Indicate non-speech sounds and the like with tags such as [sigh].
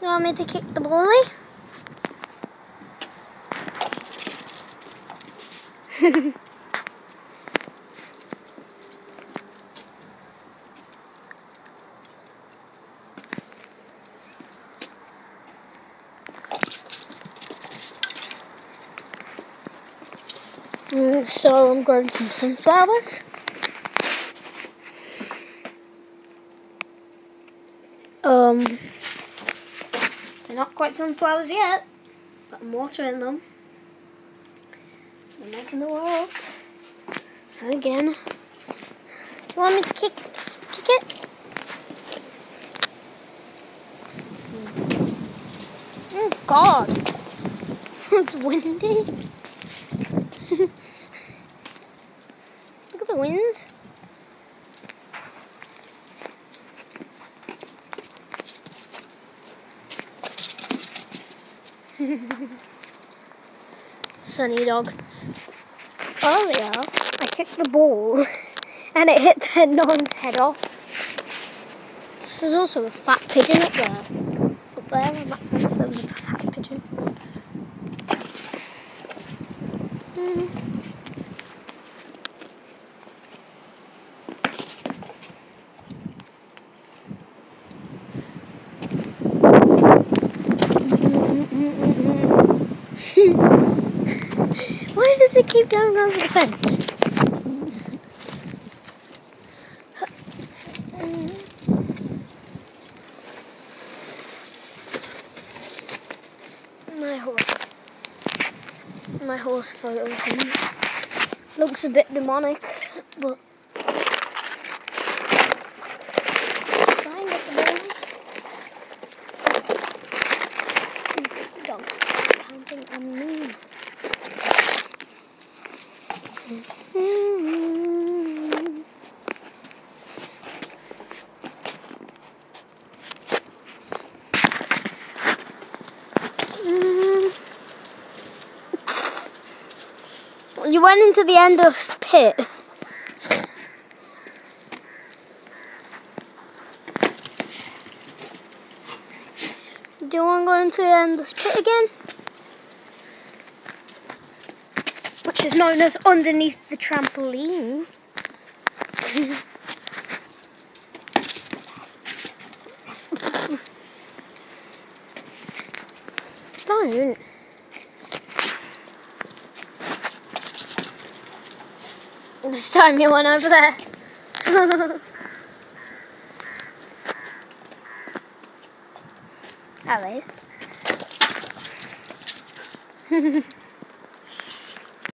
You want me to kick the ball? [laughs] Mm, so I'm growing some sunflowers. Um, they're not quite sunflowers yet, but I'm watering them. They're making the world. And again, do you want me to kick, kick it? Oh God, [laughs] it's windy. [laughs] Sunny dog. Oh, Earlier, I kicked the ball [laughs] and it hit the non's head off. There's also a fat pigeon up there. Up there on that fence, there was a fat pigeon. Mm. [laughs] Why does it keep going over the fence? My horse. My horse photo looks a bit demonic, but try and get the ball. Dog counting on me. You went into the end of pit. Do you want to go into the end of pit again? Which is known as underneath the trampoline. Don't. This time you went over there. [laughs] Hello. [laughs]